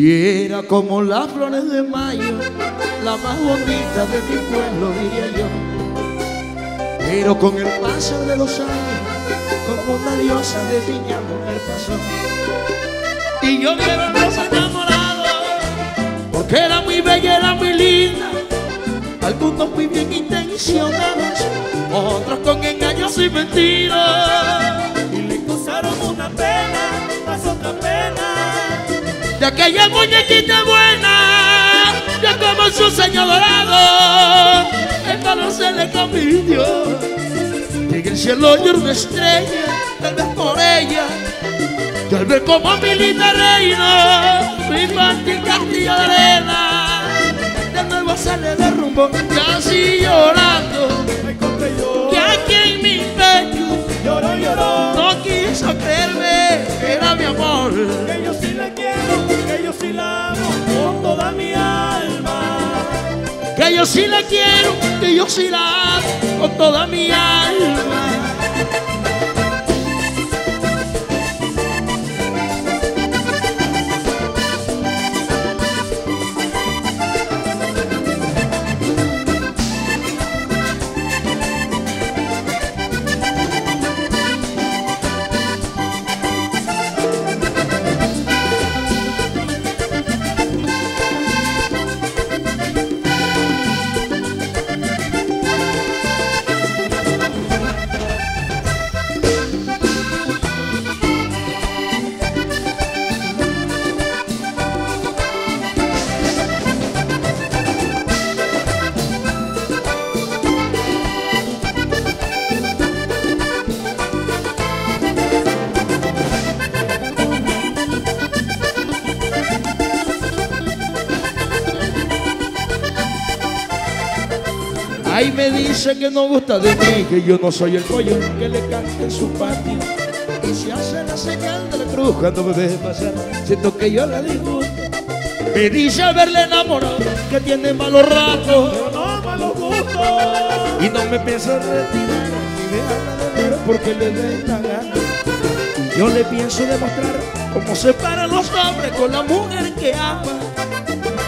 Y era como las flores de mayo, la más bonita de mi pueblo, diría yo. Pero con el paso de los años, como una diosa de niña mujer pasó. Y yo vieron los enamorados, porque era muy bella, era muy linda. Algunos muy bien intencionados, otros con engaños y mentiras. Y le causaron una pena, más otra pena. Aquella muñequita buena, ya como su señor dorado, el valor se le convirtió. En el cielo hay una estrella, tal vez por ella, tal vez como mi linda reina, mi infantil castillo de arena. De nuevo sale de rumbo, casi llorando, yo sí la quiero, que yo sí la amo con toda mi alma. Ahí me dice que no gusta de mí, que yo no soy el pollo que le canta en su patio. Y se hace la señal de la cruz cuando me ve pasar, siento que yo la disgusto. Me dice haberle enamorado, que tiene malos ratos. Pero no malos gustos. Y no me pienso retirar ni dejarla de ver porque le dé la gana. Yo le pienso demostrar cómo separan los hombres con la mujer que ama.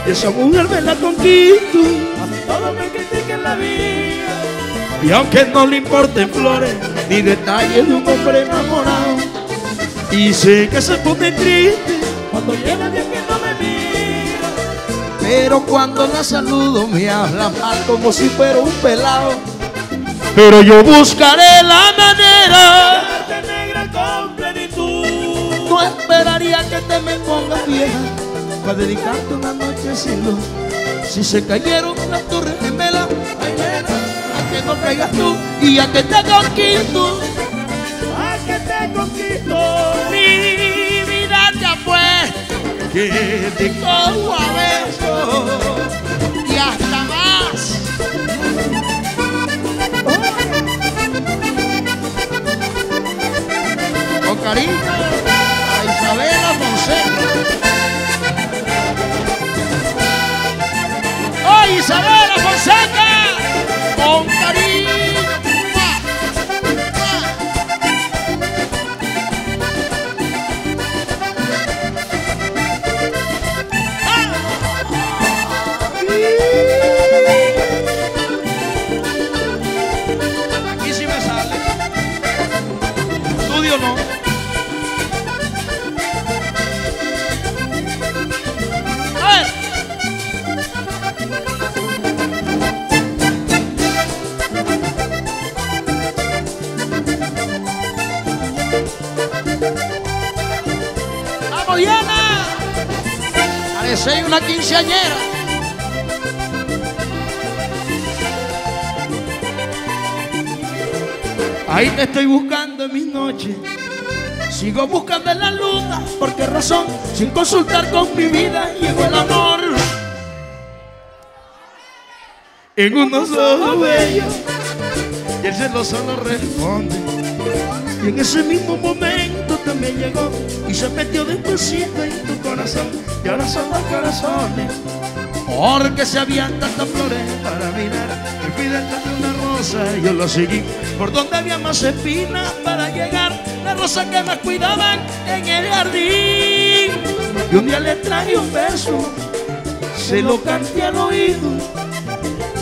Y esa mujer me la conquisto. Todos me critican la vida. Y aunque no le importen flores ni detalles de un hombre enamorado, y sé que se pone triste, Cuando llega alguien que no me mira. pero cuando la saludo me habla mal como si fuera un pelado. Pero yo buscaré la manera, Arte negra con plenitud. no esperaría que te me pongas vieja para dedicarte una noche sin luz. Si se cayeron las torres gemelas, ay nena, a que no caigas tú y a que te conquisto. A que te conquisto. Mi vida ya fue que te cojo ¡Vamos, Diana! Parece una quinceañera. Ahí te estoy buscando en mis noches. Sigo buscando en la luna. ¿Por qué razón? Sin consultar con mi vida llegó el amor. En unos ojos bellos. Y el cielo solo responde. Y en ese mismo momento también llegó y se metió despacito en tu corazón. Y ahora son dos corazones. Porque se habían tantas flores para mirar. Me detrás de una rosa y yo lo seguí. Por donde había más espinas para llegar. La rosa que más cuidaban en el jardín. Y un día le traje un verso, se lo canté al oído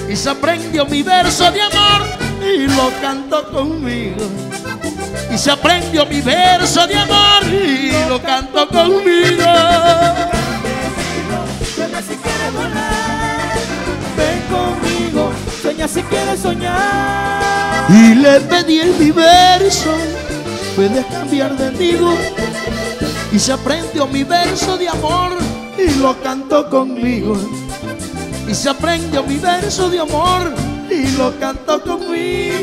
y se aprendió mi verso de amor y lo cantó conmigo. Y se aprendió mi verso de amor y lo cantó conmigo. Sueña si quieres volar, ven conmigo. Sueña si quieres soñar. Y le pedí en mi verso, puedes cambiar de digo. Y se aprendió mi verso de amor y lo cantó conmigo. Y se aprendió mi verso de amor y lo cantó conmigo.